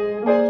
Música